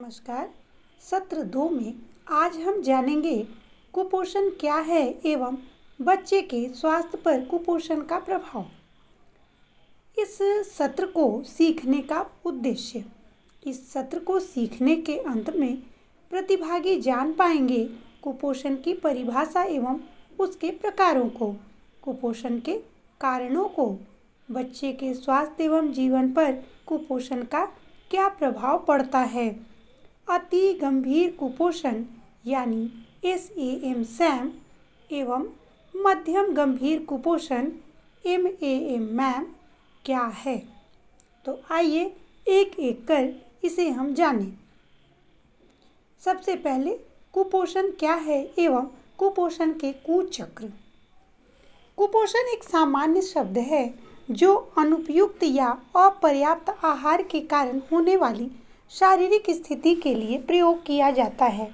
नमस्कार। सत्र दो में आज हम जानेंगे कुपोषण क्या है एवं बच्चे के स्वास्थ्य पर कुपोषण का प्रभाव। इस सत्र को सीखने का उद्देश्य। इस सत्र को सीखने के अंत में प्रतिभागी जान पाएँगे कुपोषण की परिभाषा एवं उसके प्रकारों को, कुपोषण के कारणों को, बच्चे के स्वास्थ्य एवं जीवन पर कुपोषण का क्या प्रभाव पड़ता है। अति गंभीर कुपोषण यानी एस ए एम सैम एवं मध्यम गंभीर कुपोषण एम ए एम मैम क्या है? तो आइए एक एक कर इसे हम जानें। सबसे पहले कुपोषण क्या है एवं कुपोषण के कुचक्र। कुपोषण एक सामान्य शब्द है जो अनुपयुक्त या अपर्याप्त आहार के कारण होने वाली शारीरिक स्थिति के लिए प्रयोग किया जाता है।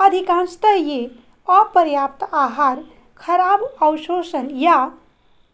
अधिकांशतः ये अपर्याप्त आहार, खराब अवशोषण या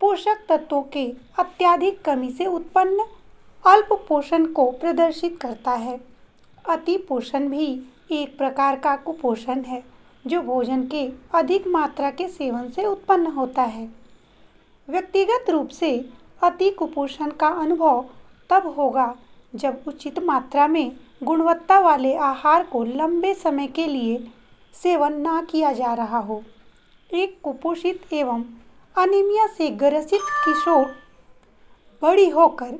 पोषक तत्वों के अत्याधिक कमी से उत्पन्न अल्प पोषण को प्रदर्शित करता है। अति पोषण भी एक प्रकार का कुपोषण है, जो भोजन के अधिक मात्रा के सेवन से उत्पन्न होता है। व्यक्तिगत रूप से अति कुपोषण का अनुभव तब होगा जब उचित मात्रा में गुणवत्ता वाले आहार को लंबे समय के लिए सेवन न किया जा रहा हो, एक कुपोषित एवं अनीमिया से ग्रसित किशोर बड़ी होकर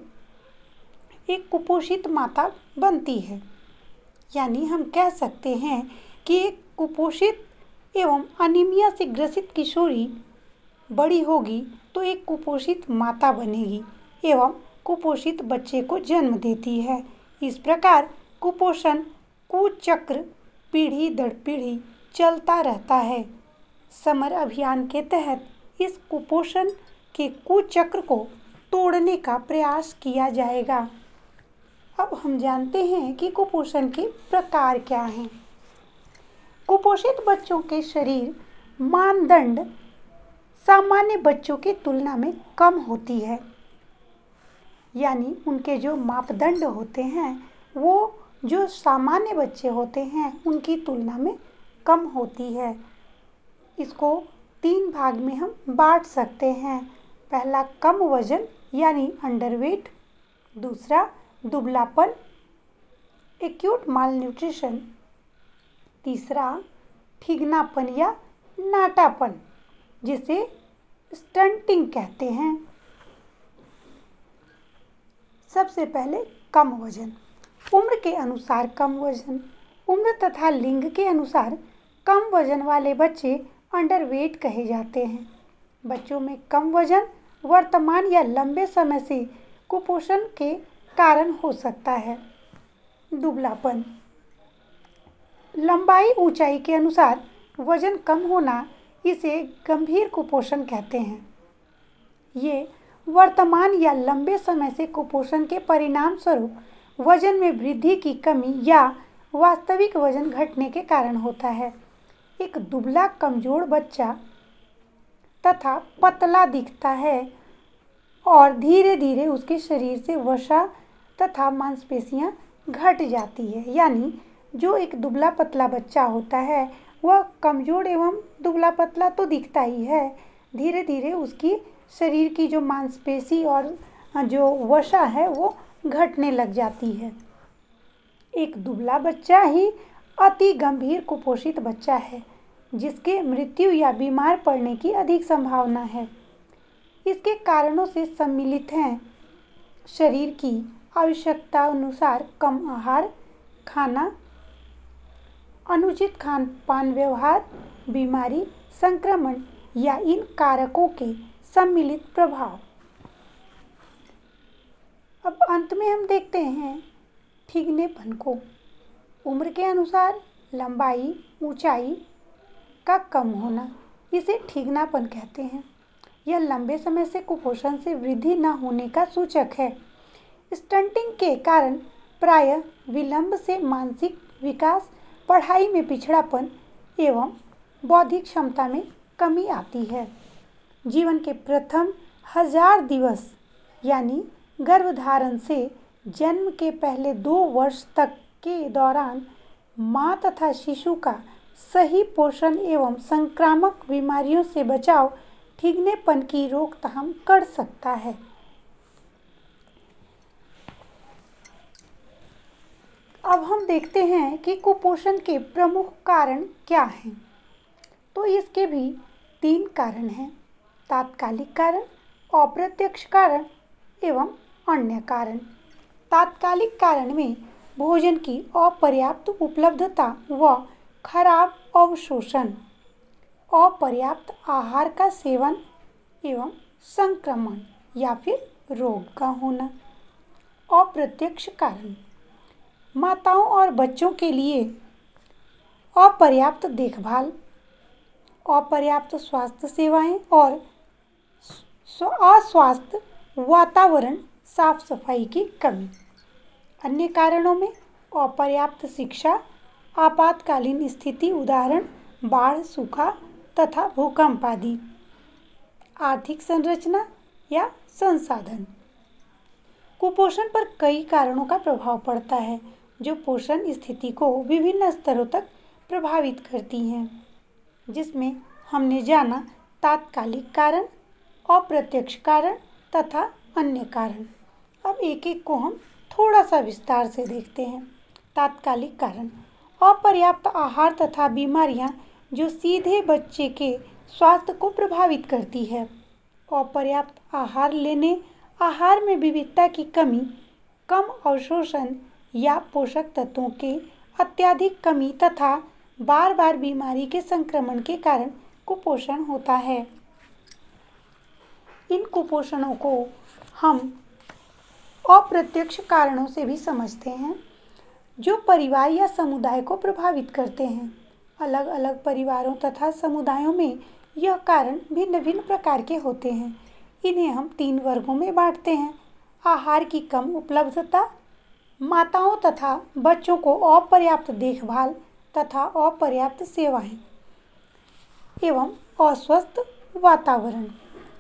एक कुपोषित माता बनती है। यानी हम कह सकते हैं कि एक कुपोषित एवं अनीमिया से ग्रसित किशोरी बड़ी होगी तो एक कुपोषित माता बनेगी एवं कुपोषित बच्चे को जन्म देती है। इस प्रकार कुपोषण, कुचक्र पीढ़ी दर पीढ़ी चलता रहता है। समर अभियान के तहत इस कुपोषण के कुचक्र को तोड़ने का प्रयास किया जाएगा। अब हम जानते हैं कि कुपोषण के प्रकार क्या हैं। कुपोषित बच्चों के शरीर मानदंड सामान्य बच्चों की तुलना में कम होती है। यानी उनके जो मापदंड होते हैं, वो जो सामान्य बच्चे होते हैं, उनकी तुलना में कम होती है। इसको तीन भाग में हम बांट सकते हैं। पहला, कम वज़न यानी अंडरवेट दूसरा, दुबलापन एक्यूट माल न्यूट्रिशन तीसरा, ठिगनापन या नाटापन, जिसे स्टंटिंग कहते हैं। सबसे पहले कम वज़न, उम्र के अनुसार कम वज़न, उम्र तथा लिंग के अनुसार कम वज़न वाले बच्चे अंडरवेट कहे जाते हैं। बच्चों में कम वज़न वर्तमान या लंबे समय से कुपोषण के कारण हो सकता है। दुबलापन, लंबाई ऊंचाई के अनुसार वज़न कम होना इसे गंभीर कुपोषण कहते हैं। ये वर्तमान या लंबे समय से कुपोषण के परिणाम स्वरूप वज़न में वृद्धि की कमी या वास्तविक वज़न घटने के कारण होता है। एक दुबला कमज़ोर बच्चा तथा पतला दिखता है और धीरे धीरे उसके शरीर से वसा तथा मांसपेशियाँ घट जाती है। यानी जो एक दुबला पतला बच्चा होता है, वह कमज़ोर एवं दुबला पतला तो दिखता ही है। धीरे धीरे उसकी शरीर की जो मांसपेशी और जो वसा है, वो घटने लग जाती है। एक दुबला बच्चा ही अति गंभीर कुपोषित बच्चा है, जिसके मृत्यु या बीमार पड़ने की अधिक संभावना है। इसके कारणों से सम्मिलित हैं। शरीर की आवश्यकता अनुसार कम आहार, खाना, अनुचित खान पान व्यवहार, बीमारी, संक्रमण या इन कारकों के सम्मिलित प्रभाव। अब अंत में हम देखते हैं ठिगनेपन को। उम्र के अनुसार लंबाई, ऊंचाई का कम होना, इसे ठिगनापन कहते हैं। यह लंबे समय से कुपोषण से वृद्धि न होने का सूचक है। स्टंटिंग के कारण प्राय विलंब से मानसिक विकास, पढ़ाई में पिछड़ापन एवं बौद्धिक क्षमता में कमी आती है। जीवन के प्रथम हज़ार दिवस, यानी गर्भधारण से जन्म के पहले दो वर्ष तक के दौरान माँ तथा शिशु का सही पोषण एवं संक्रामक बीमारियों से बचाव ठीकनेपन की रोकथाम कर सकता है। अब हम देखते हैं कि कुपोषण के प्रमुख कारण क्या हैं। तो इसके भी तीन कारण हैं। तात्कालिक कारण, अप्रत्यक्ष कारण एवं अन्य कारण. तात्कालिक कारण में भोजन की अपर्याप्त उपलब्धता व खराब अवशोषण, अपर्याप्त आहार का सेवन एवं संक्रमण या फिर रोग का होना. अप्रत्यक्ष कारण, माताओं और बच्चों के लिए अपर्याप्त देखभाल, अपर्याप्त स्वास्थ्य सेवाएँ और अस्वास्थ्य वातावरण साफ़ सफ़ाई की कमी। अन्य कारणों में अपर्याप्त शिक्षा, आपातकालीन स्थिति, उदाहरण, बाढ़, सूखा तथा भूकंप आदि। आर्थिक संरचना या संसाधन। कुपोषण पर कई कारणों का प्रभाव पड़ता है, जो पोषण स्थिति को विभिन्न स्तरों तक प्रभावित करती हैं, जिसमें हमने जाना तात्कालिक कारण अप्रत्यक्ष कारण तथा अन्य कारण। अब एक एक को हम थोड़ा सा विस्तार से देखते हैं। तात्कालिक कारण। अपर्याप्त आहार तथा बीमारियाँ जो सीधे बच्चे के स्वास्थ्य को प्रभावित करती है। अपर्याप्त आहार लेने, आहार में विविधता की कमी, कम अवशोषण या पोषक तत्वों के अत्याधिक कमी तथा बार बार बीमारी के संक्रमण के कारण कुपोषण होता है। इन कुपोषणों को हम अप्रत्यक्ष कारणों से भी समझते हैं, जो परिवार या समुदाय को प्रभावित करते हैं। अलग अलग परिवारों तथा समुदायों में यह कारण भिन्न भिन्न प्रकार के होते हैं। इन्हें हम तीन वर्गों में बांटते हैं। आहार की कम उपलब्धता, माताओं तथा बच्चों को अपर्याप्त देखभाल तथा अपर्याप्त सेवाएँ एवं अस्वस्थ वातावरण।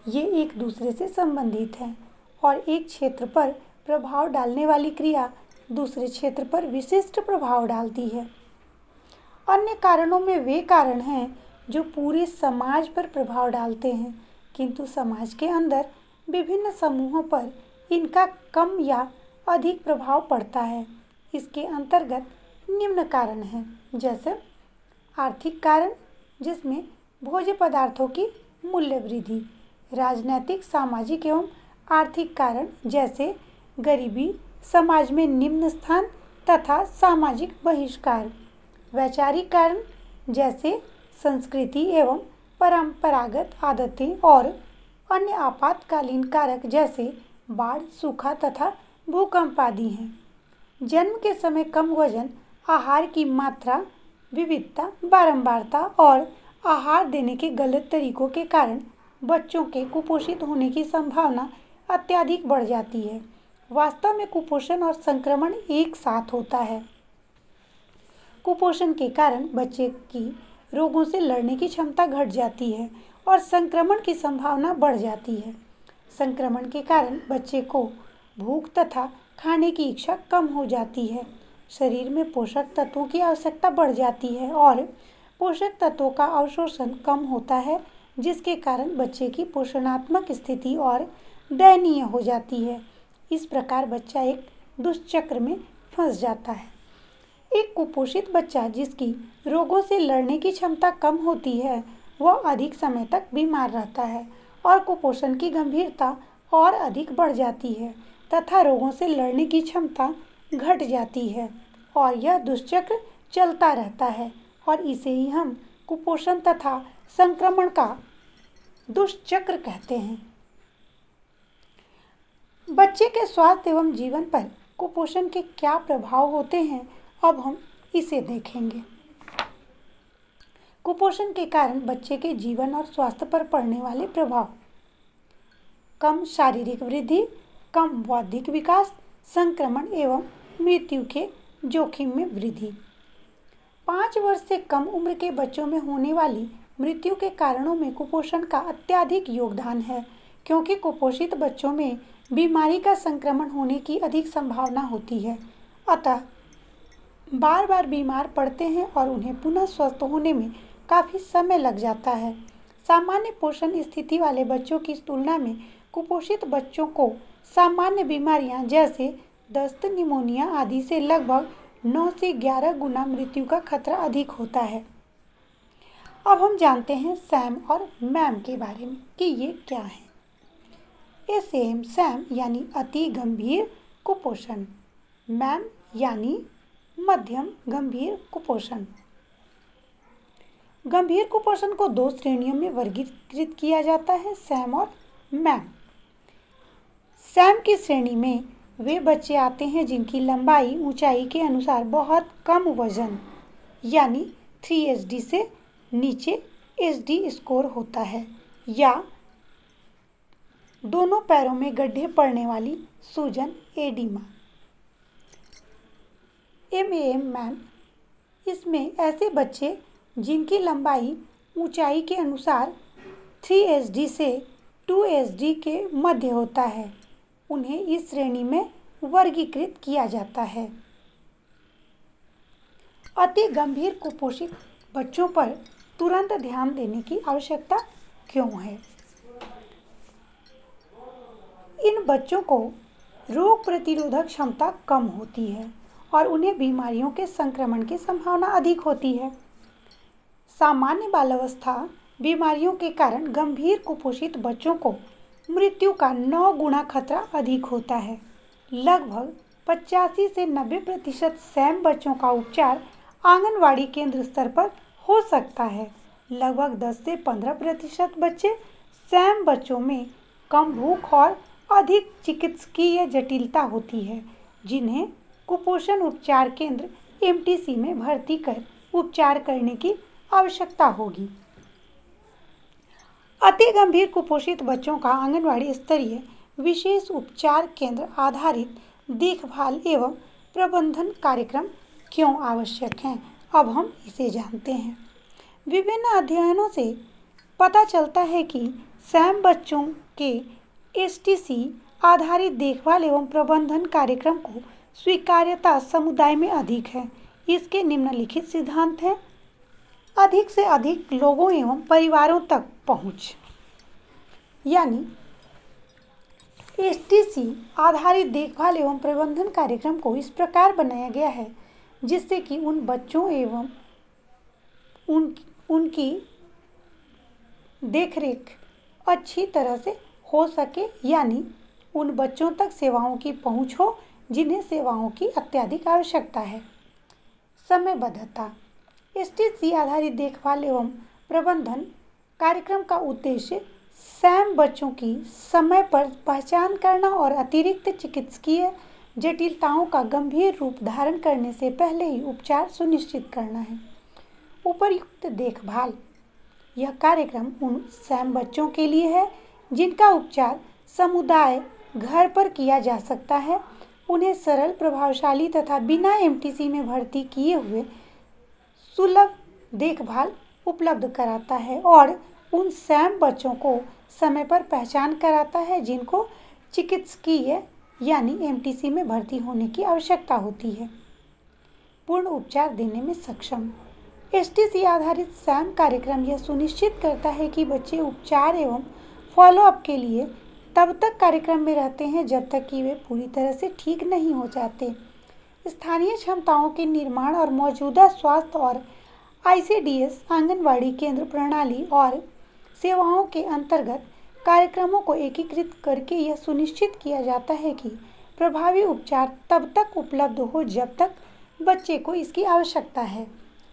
ये एक दूसरे से संबंधित हैं और एक क्षेत्र पर प्रभाव डालने वाली क्रिया दूसरे क्षेत्र पर विशिष्ट प्रभाव डालती है। अन्य कारणों में वे कारण हैं जो पूरे समाज पर प्रभाव डालते हैं, किंतु समाज के अंदर विभिन्न समूहों पर इनका कम या अधिक प्रभाव पड़ता है। इसके अंतर्गत निम्न कारण हैं, जैसे आर्थिक कारण, जिसमें भोज्य पदार्थों की मूल्य वृद्धि राजनैतिक, सामाजिक एवं आर्थिक कारण जैसे गरीबी, समाज में निम्न स्थान तथा सामाजिक बहिष्कार। वैचारिक कारण जैसे संस्कृति एवं परंपरागत आदतें और अन्य आपातकालीन कारक जैसे बाढ़, सूखा तथा भूकंप आदि हैं। जन्म के समय कम वज़न, आहार की मात्रा, विविधता, बारंबारता और आहार देने के गलत तरीकों के कारण बच्चों के कुपोषित होने की संभावना अत्यधिक बढ़ जाती है। वास्तव में कुपोषण और संक्रमण एक साथ होता है। कुपोषण के कारण बच्चे की रोगों से लड़ने की क्षमता घट जाती है और संक्रमण की संभावना बढ़ जाती है। संक्रमण के कारण बच्चे को भूख तथा खाने की इच्छा कम हो जाती है। शरीर में पोषक तत्वों की आवश्यकता बढ़ जाती है और पोषक तत्वों का अवशोषण कम होता है जिसके कारण बच्चे की पोषणात्मक स्थिति और दयनीय हो जाती है। इस प्रकार बच्चा एक दुष्चक्र में फंस जाता है। एक कुपोषित बच्चा जिसकी रोगों से लड़ने की क्षमता कम होती है, वह अधिक समय तक बीमार रहता है और कुपोषण की गंभीरता और अधिक बढ़ जाती है तथा रोगों से लड़ने की क्षमता घट जाती है और यह दुष्चक्र चलता रहता है और इसे ही हम कुपोषण तथा संक्रमण का दुष्चक्र कहते हैं। बच्चे के स्वास्थ्य एवं जीवन पर कुपोषण के क्या प्रभाव होते हैं, अब हम इसे देखेंगे। कुपोषण के कारण बच्चे के जीवन और स्वास्थ्य पर पड़ने वाले प्रभाव। कम शारीरिक वृद्धि, कम बौद्धिक विकास, संक्रमण एवं मृत्यु के जोखिम में वृद्धि। पाँच वर्ष से कम उम्र के बच्चों में होने वाली मृत्यु के कारणों में कुपोषण का अत्याधिक योगदान है, क्योंकि कुपोषित बच्चों में बीमारी का संक्रमण होने की अधिक संभावना होती है। अतः बार बार बीमार पड़ते हैं और उन्हें पुनः स्वस्थ होने में काफ़ी समय लग जाता है। सामान्य पोषण स्थिति वाले बच्चों की तुलना में कुपोषित बच्चों को सामान्य बीमारियाँ जैसे दस्त, निमोनिया आदि से लगभग 9 से 11 गुना मृत्यु का खतरा अधिक होता है। अब हम जानते हैं सैम और मैम के बारे में कि ये क्या है। ए सेम सैम यानी अति गंभीर कुपोषण। मैम यानी मध्यम गंभीर कुपोषण। गंभीर कुपोषण को दो श्रेणियों में वर्गीकृत किया जाता है, सैम और मैम। सैम की श्रेणी में वे बच्चे आते हैं जिनकी लंबाई ऊंचाई के अनुसार बहुत कम वज़न, यानी थ्री एच से नीचे एस डी स्कोर होता है या दोनों पैरों में गड्ढे पड़ने वाली सूजन oedema M A M MAM इसमें ऐसे बच्चे जिनकी लंबाई ऊंचाई के अनुसार थ्री एच डी से टू एच डी के मध्य होता है, उन्हें इस श्रेणी में वर्गीकृत किया जाता है। अति गंभीर कुपोषित बच्चों पर तुरंत ध्यान देने की आवश्यकता क्यों है? इन बच्चों को रोग प्रतिरोधक क्षमता कम होती है और उन्हें बीमारियों के संक्रमण की संभावना अधिक होती है। सामान्य बालावस्था बीमारियों के कारण गंभीर कुपोषित बच्चों को मृत्यु का नौ गुना खतरा अधिक होता है। लगभग पचासी से नब्बे प्रतिशत सैम बच्चों का उपचार आंगनवाड़ी केंद्र स्तर पर हो सकता है। लगभग 10 से 15 प्रतिशत बच्चे सैम बच्चों में कम भूख और अधिक चिकित्सकीय जटिलता होती है, जिन्हें कुपोषण उपचार केंद्र एमटीसी में भर्ती कर उपचार करने की आवश्यकता होगी। अति गंभीर कुपोषित बच्चों का आंगनवाड़ी स्तरीय विशेष उपचार केंद्र आधारित देखभाल एवं प्रबंधन कार्यक्रम क्यों आवश्यक हैं? अब हम इसे जानते हैं। विभिन्न अध्ययनों से पता चलता है कि सैम बच्चों के एसटीसी आधारित देखभाल एवं प्रबंधन कार्यक्रम को स्वीकार्यता समुदाय में अधिक है। इसके निम्नलिखित सिद्धांत हैं। अधिक से अधिक लोगों एवं परिवारों तक पहुँच। यानी एसटीसी आधारित देखभाल एवं प्रबंधन कार्यक्रम को इस प्रकार बनाया गया है। जिससे कि उन बच्चों एवं उन, उनकी देखरेख अच्छी तरह से हो सके, यानी उन बच्चों तक सेवाओं की पहुँच हो, जिन्हें सेवाओं की अत्यधिक आवश्यकता है। समयबद्धता एस टी आधारित देखभाल एवं प्रबंधन कार्यक्रम का उद्देश्य सैम बच्चों की समय पर पहचान करना और अतिरिक्त चिकित्सकीय जटिलताओं का गंभीर रूप धारण करने से पहले ही उपचार सुनिश्चित करना है। उपयुक्त देखभाल। यह कार्यक्रम उन सैम बच्चों के लिए है, जिनका उपचार समुदाय घर पर किया जा सकता है। उन्हें सरल, प्रभावशाली तथा बिना एमटीसी में भर्ती किए हुए सुलभ देखभाल उपलब्ध कराता है और उन सैम बच्चों को समय पर पहचान कराता है, जिनको चिकित्सकीय यानी एमटीसी में भर्ती होने की आवश्यकता होती है। पूर्ण उपचार देने में सक्षम। एसटीसी आधारित सैम कार्यक्रम यह सुनिश्चित करता है कि बच्चे उपचार एवं फॉलोअप के लिए तब तक कार्यक्रम में रहते हैं जब तक कि वे पूरी तरह से ठीक नहीं हो जाते। स्थानीय क्षमताओं के निर्माण और मौजूदा स्वास्थ्य और आईसीडीएस आंगनवाड़ी केंद्र प्रणाली और सेवाओं के अंतर्गत कार्यक्रमों को एकीकृत करके यह सुनिश्चित किया जाता है कि प्रभावी उपचार तब तक उपलब्ध हो जब तक बच्चे को इसकी आवश्यकता है।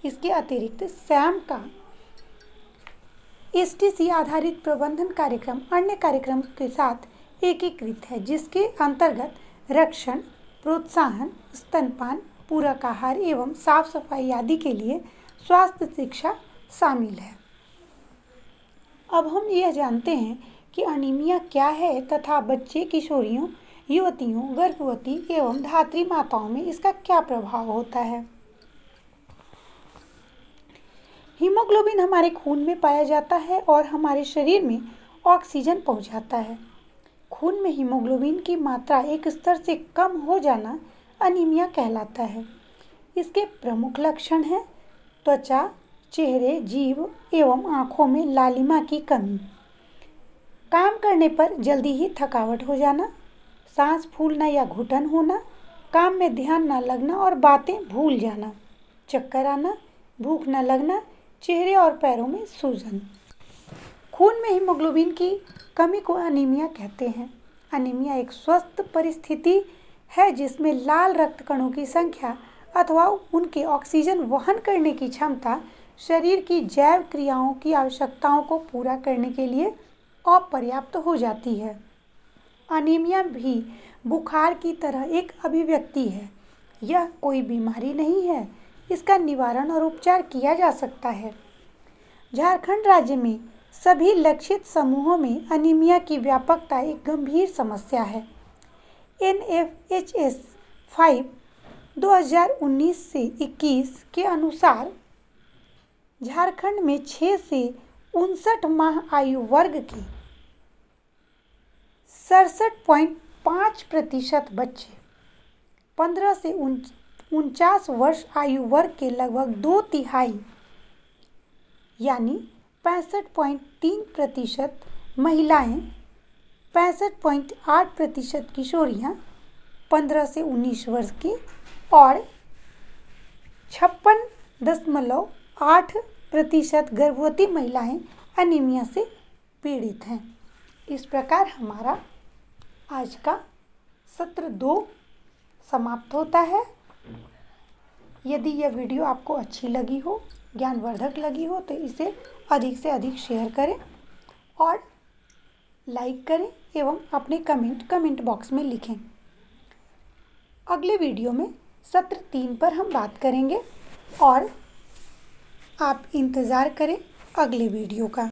इसके अतिरिक्त सैम का एस आधारित प्रबंधन कार्यक्रम अन्य कार्यक्रम के साथ एकीकृत है, जिसके अंतर्गत रक्षण, प्रोत्साहन, स्तनपान, पूरक आहार एवं साफ़ सफ़ाई आदि के लिए स्वास्थ्य शिक्षा शामिल है। अब हम यह जानते हैं कि अनीमिया क्या है तथा बच्चे, किशोरियों, युवतियों, गर्भवती एवं धात्री माताओं में इसका क्या प्रभाव होता है? हीमोग्लोबिन हमारे खून में पाया जाता है और हमारे शरीर में ऑक्सीजन पहुंचाता है। खून में हीमोग्लोबिन की मात्रा एक स्तर से कम हो जाना अनीमिया कहलाता है। इसके प्रमुख लक्षण हैं, त्वचा, चेहरे जीव एवं आँखों में लालिमा की कमी। काम करने पर जल्दी ही थकावट हो जाना, सांस फूलना या घुटन होना, काम में ध्यान न लगना और बातें भूल जाना, चक्कर आना, भूख न लगना, चेहरे और पैरों में सूजन। खून में हीमोग्लोबिन की कमी को अनीमिया कहते हैं। अनीमिया एक स्वस्थ परिस्थिति है जिसमें लाल रक्त कणों की संख्या अथवा उनके ऑक्सीजन वहन करने की क्षमता शरीर की जैव क्रियाओं की आवश्यकताओं को पूरा करने के लिए अपर्याप्त हो जाती है। अनीमिया भी बुखार की तरह एक अभिव्यक्ति है। यह कोई बीमारी नहीं है। इसका निवारण और उपचार किया जा सकता है। झारखंड राज्य में सभी लक्षित समूहों में अनीमिया की व्यापकता एक गंभीर समस्या है। N F H S five दो हज़ार उन्नीस से 21 के अनुसार झारखंड में 6 से उनसठ माह आयु वर्ग के सड़सठ पॉइंट पाँच प्रतिशत बच्चे पंद्रह से उनचास वर्ष आयु वर्ग के लगभग दो तिहाई, यानी पैंसठ पॉइंट तीन प्रतिशत महिलाएँ, पैंसठ पॉइंट आठ प्रतिशत किशोरियाँ, पंद्रह से उन्नीस वर्ष की, और छप्पन दशमलव आठ प्रतिशत गर्भवती महिलाएँ अनीमिया से पीड़ित हैं। इस प्रकार हमारा आज का सत्र दो समाप्त होता है। यदि यह वीडियो आपको अच्छी लगी हो, ज्ञानवर्धक लगी हो तो इसे अधिक से अधिक शेयर करें और लाइक करें एवं अपने कमेंट कमेंट बॉक्स में लिखें। अगले वीडियो में सत्र तीन पर हम बात करेंगे और आप इंतज़ार करें अगले वीडियो का।